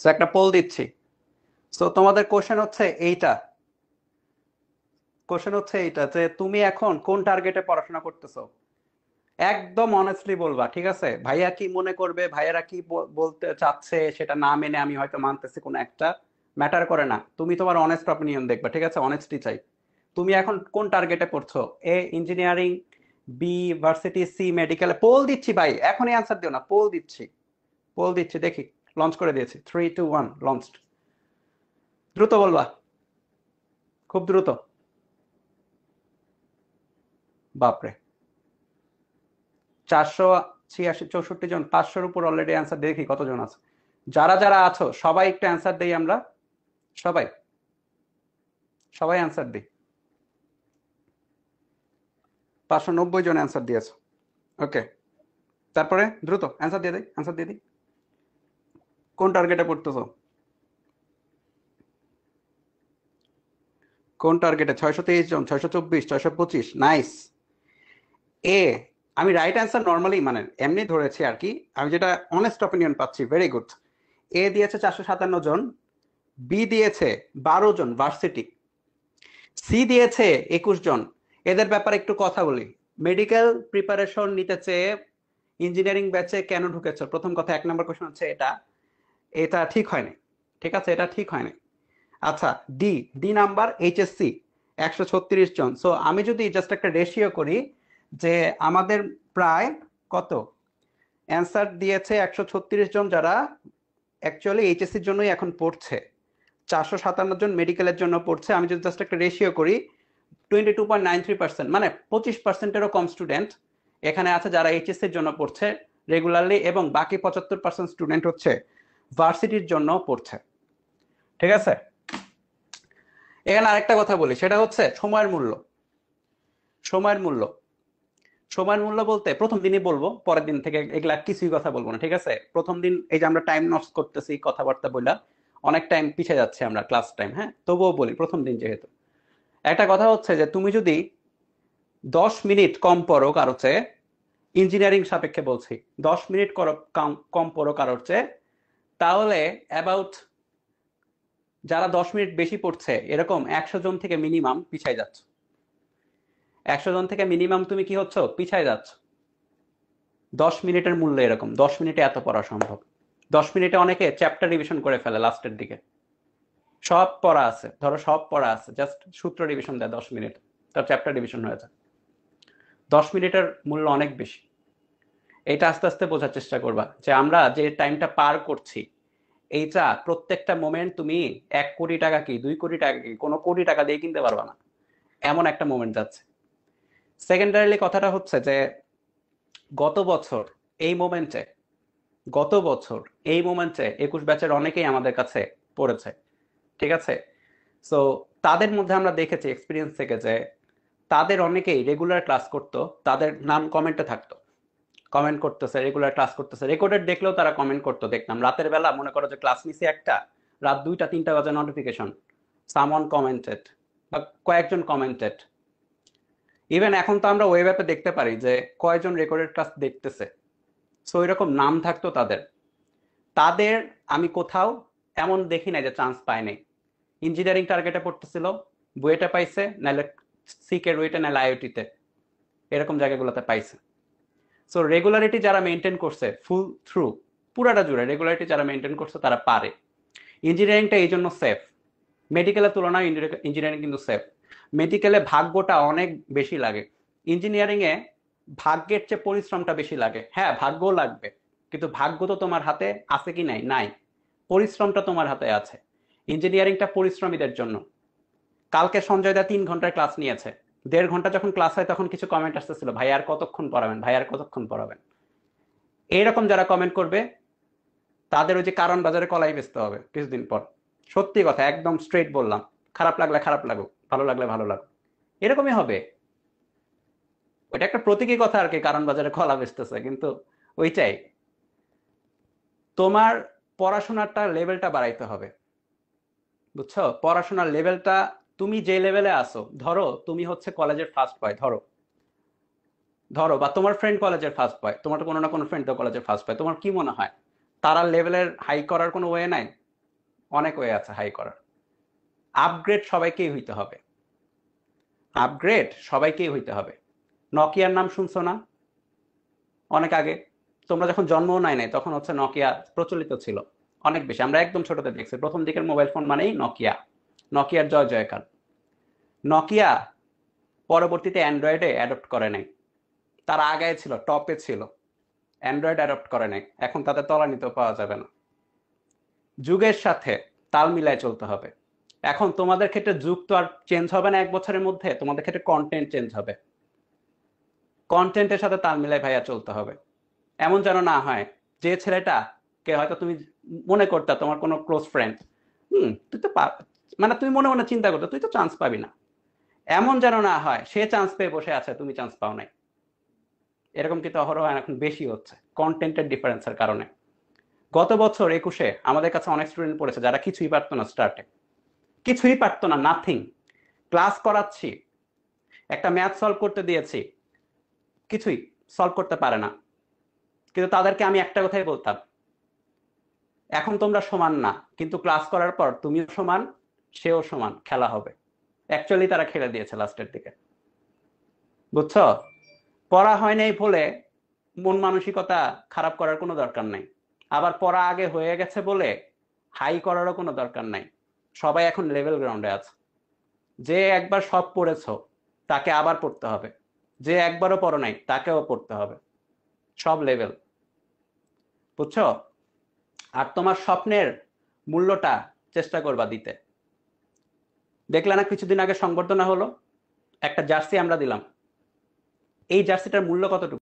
So একটা pole দিচ্ছি। So তোমাদের কোশ্চেন হচ্ছে এইটা। কোশ্চেন হচ্ছে এইটা যে, তুমি এখন কোন টার্গেটে পড়াশোনা করতেছো? একদম অনেস্টলি বলবা, ঠিক আছে? ভাইয়া কি মনে করবে? ভাইয়ারা কি বলতে চাচ্ছে? সেটা না মেনে আমি হয়তো মানতেছি কোনো একটা। ম্যাটার করে না। তুমি তোমার অনেস্ট অপিনিয়ন দেখবা, ঠিক আছে? অনেস্টি চাই। তুমি এখন কোন টার্গেটে পড়ছো? A engineering B varsity C মেডিকেলে পোল দিচ্ছি ভাই, এখনই অ্যান্সার দিও না পোল দিচ্ছি। পোল দিচ্ছি, দেখি। লঞ্চ করে দিয়েছি। থ্রি টু ওয়ান লঞ্চড দ্রুত বলবা। খুব দ্রুত। বাপরে। চারশো ছিয়াশি, চৌষট্টি জন, পাঁচশোর উপর অলরেডি অ্যান্সার দেখি কতজন আছে। যারা যারা আছো, সবাই একটু অ্যান্সার দেই আমরা। সবাই। সবাই অ্যান্সার দিই। পাঁচশো নব্বই জন অ্যান্সার দিয়েছ। ওকে তারপরে দ্রুত অ্যান্সার দিয়ে দিই অ্যান্সার দিয়ে দিই। কোন টার্গেটে পড়তেছো? কোন টার্গেটে ছয়শো তেইশ জন, ছয়শো চব্বিশ, ছয়শো পঁচিশ নাইস এ আমি রাইট অ্যান্সার নর্মালি মানে এমনি ধরেছি আর কি, আমি যেটা অনেস্ট অপিনিয়ন পাচ্ছি ভেরি গুড এ দিয়েছে চারশো সাতান্ন জন বি দিয়েছে বারো জন ভার্সিটি সি দিয়েছে একুশ জন, এদের ব্যাপারে একটু কথা বলি। মেডিকেল প্রিপারেশন নিতে চেয়ে ইঞ্জিনিয়ারিং ব্যাচে কেন ঢুকেছো? প্রথম কথা, এক নম্বর কোয়েশন হচ্ছে এটা। এটা ঠিক হয়নি ঠিক আছে? এটা ঠিক হয়নি আচ্ছা ডি ডি নাম্বার এইচএসসি একশো ছত্রিশ জন। সো আমি যদি জাস্ট একটা রেশিও করি যে আমাদের প্রায় কত? অ্যান্সার দিয়েছে একশো ছত্রিশ জন যারা অ্যাকচুয়ালি এইচএসসির জন্যই এখন পড়ছে। চারশো সাতান্ন জন মেডিকেলের জন্য পড়ছে। আমি যদি জাস্ট একটা রেশিও করি twenty two point nine three percent মানে পঁচিশ পার্সেন্টেরও কম স্টুডেন্ট এখানে আছে যারা এইচএসসির জন্য পড়ছে রেগুলারলি এবং বাকি পঁচাত্তর পার্সেন্ট স্টুডেন্ট হচ্ছে। ভার্সিটির জন্য পড়ছে। ঠিক আছে? এখানে আরেকটা কথা বলি, সেটা হচ্ছে সময়ের মূল্য। সময়ের মূল্য। সময়ের মূল্য বলতে প্রথম দিনই বলব, পরের দিন থেকে এগুলা কিছুই কথা বলব না, ঠিক আছে? প্রথম দিন এই যে আমরা টাইম নষ্ট করতেছি, কথাবার্তা বললা অনেক টাইম পিছিয়ে যাচ্ছে আমরা ক্লাস টাইম হ্যাঁ? তবুও বলি প্রথম দিন যেহেতু। একটা কথা হচ্ছে যে তুমি যদি দশ মিনিট কম পড়ো কারও চেয়ে ইঞ্জিনিয়ারিং সাপেক্ষে বলছি, দশ মিনিট কম পড়ো কারোর চেয়ে তাহলে অ্যাবাউট যারা দশ মিনিট বেশি পড়ছে, এরকম একশো জন থেকে মিনিমাম পিছাই যাচ্ছ। একশো জন থেকে মিনিমাম তুমি কি হচ্ছ? পিছাই যাচ্ছ। দশ মিনিটের মূল্য এরকম। দশ মিনিটে এত পড়া সম্ভব। দশ মিনিটে অনেকে চ্যাপ্টার রিভিশন করে ফেলে লাস্টের দিকে। সব পড়া আছে। ধরো সব পড়া আছে। জাস্ট সূত্র রিভিশন দেয় দশ মিনিট। তার চ্যাপ্টার রিভিশন হয়ে যায়। দশ মিনিটের মূল্য অনেক বেশি। এটা আস্তে আস্তে বোঝার চেষ্টা করবা যে আমরা যে টাইমটা পার করছি, এইটা প্রত্যেকটা মোমেন্ট তুমি এক কোটি টাকা কি, দুই কোটি টাকা কি, কোনো কোটি টাকা দিয়ে কিনতে পারবা না। এমন একটা মোমেন্ট যাচ্ছে। সেকেন্ডারিলি কথাটা হচ্ছে যে গত বছর এই মোমেন্টে গত বছর এই মোমেন্টে একুশ ব্যাচের অনেকেই আমাদের কাছে পড়েছে, ঠিক আছে? সো তাদের মধ্যে আমরা দেখেছি এক্সপিরিয়েন্স থেকে যে তাদের অনেকেই রেগুলার ক্লাস করতো, তাদের নাম কমেন্টে থাকতো। কমেন্ট করতেছে রেগুলার ক্লাস করতেছে রেকর্ডেড দেখলেও তারা কমেন্ট করতো। দেখতাম, রাতের বেলা মনে করো যে ক্লাস নিছি একটা, রাত দুইটা, তিনটা বাজে নোটিফিকেশন সামন কমেন্টেড বা কয়েকজন কমেন্টেড ইভেন এখন তো আমরা ওয়েব অ্যাপে দেখতে পারি যে কয়জন রেকর্ডেড ক্লাস দেখতেছে। সো এরকম নাম থাকতো তাদের। তাদের আমি কোথাও এমন দেখি নাই যে চান্স পায় নাই। ইঞ্জিনিয়ারিং টার্গেটে পড়তেছিল, বুয়েটে পাইছে নাহলে সিকে রুয়েটে নাহলে আইওটিতে এরকম জায়গাগুলোতে পাইছে। সো রেগুলারিটি যারা মেনটেন করছে ফুল থ্রু পুরাটা জুড়ে রেগুলারিটি যারা মেনটেন করছে, তারা পারে। ইঞ্জিনিয়ারিংটা এই জন্য সেফ মেডিকেলের তুলনায় ইঞ্জিনিয়ারিং কিন্তু সেফ মেডিকেলে ভাগ্যটা অনেক বেশি লাগে। ইঞ্জিনিয়ারিংয়ে ভাগ্যের চেয়ে পরিশ্রমটা বেশি লাগে। হ্যাঁ ভাগ্যও লাগবে। কিন্তু ভাগ্য তো তোমার হাতে আছে কি নাই? নাই। পরিশ্রমটা তোমার হাতে আছে। ইঞ্জিনিয়ারিংটা পরিশ্রমীদের জন্য। কালকে সঞ্জয় দা তিন ঘণ্টার ক্লাস নিয়েছে। দেড় ঘণ্টা যখন ক্লাস হয়, তখন কিছু কমেন্ট আসতেছিল, ভাই, আর কতক্ষণ পড়াবেন? ভাই, আর কতক্ষণ পড়াবেন? এইরকম যারা কমেন্ট করবে, তাদের ওই যে কারণ বাজারে কলাই বেচতে হবে কিছুদিন পর। সত্যি কথা, একদম স্ট্রেট বললাম। খারাপ লাগলে খারাপ লাগুক, ভালো লাগলে ভালো লাগুক। এরকমই হবে। ওইটা একটা প্রতীকী কথা আর কি, কারণ বাজারে কলা বেচতেছে, কিন্তু ওইটাই। তোমার পড়াশোনাটা লেভেলটা বাড়াইতে হবে। বুঝছ? পড়াশোনার লেভেলটা তুমি যে লেভেলে আসো ধরো তুমি হচ্ছে কলেজের ফার্স্ট বয় ধরো। ধরো, বা তোমার ফ্রেন্ড কলেজের ফার্স্ট বয় তোমার কোনো না কোনো ফ্রেন্ড তো কলেজের ফার্স্ট বয় তোমার কি মনে হয়? তারা লেভেলের হাই করার কোনো ওয়ে নাই? অনেক ওয়ে আছে হাই করার। আপগ্রেড সবাইকেই হইতে হবে। আপগ্রেড সবাইকেই হইতে হবে। নকিয়ার নাম শুনছো না? অনেক আগে। তোমরা যখন জন্মও নাই নাই, তখন হচ্ছে নকিয়া প্রচলিত ছিল। অনেক বেশি। আমরা একদম ছোটতে দেখছি। প্রথম দিকের মোবাইল ফোন মানেই নকিয়া নকিয়ার জয় জয়কার। নকিয়া পরবর্তীতে অ্যান্ড্রয়েডে অ্যাডপ্ট করে নাই। তার আগায় ছিল টপে ছিল। অ্যান্ড্রয়েড অ্যাডপ্ট করে নাই। এখন তাদের তলানিতেও পাওয়া যাবে না। যুগের সাথে তাল মিলায় চলতে হবে। এখন তোমাদের ক্ষেত্রে যুগ তো আর চেঞ্জ হবে না এক বছরের মধ্যে, তোমাদের ক্ষেত্রে কন্টেন্ট চেঞ্জ হবে। কন্টেন্টের সাথে তাল মিলায় ভাইয়া চলতে হবে। এমন যেন না হয়, যে ছেলেটা কে হয়তো তুমি মনে করতে তোমার কোনো ক্লোজ ফ্রেন্ড হুম, তুই তো মানে তুমি মনে মনে চিন্তা করতে, তুই তো চান্স পাবি না। এমন যেন না হয়, সে চান্স পেয়ে বসে আছে, তুমি চান্স পাও নাই। এরকম কিন্তু অহরহ এখন বেশি হচ্ছে কন্টেন্টের ডিফারেন্সের কারণে। গত বছর একুশে আমাদের কাছে অনেক স্টুডেন্ট পড়েছে যারা কিছুই পারতো না স্টার্টে কিছুই পারতো না নাথিং ক্লাস করাচ্ছি, একটা ম্যাথ সলভ করতে দিয়েছি, কিছুই সলভ করতে পারে না। কিন্তু তাদেরকে আমি একটা কথাই বলতাম, এখন তোমরা সমান না, কিন্তু ক্লাস করার পর তুমিও সমান, সেও সমান, খেলা হবে। অ্যাকচুয়ালি তারা খেলে দিয়েছে লাস্টের দিকে। বুঝছ? পড়া হয় নাই বলে মন মানসিকতা খারাপ করার কোনো দরকার নাই। আবার পড়া আগে হয়ে গেছে বলে হাই করারও কোনো দরকার নাই। সবাই এখন লেভেল গ্রাউন্ডে আছে। যে একবার সব পড়েছ, তাকে আবার পড়তে হবে। যে একবারও পড়ো নাই, তাকেও পড়তে হবে। সব লেভেল বুঝছ? আর তোমার স্বপ্নের মূল্যটা চেষ্টা করবা দিতে। দেখলে না কিছুদিন আগে সংবর্ধনা হলো? একটা জার্সি আমরা দিলাম। এই জার্সিটার মূল্য কতটুকু?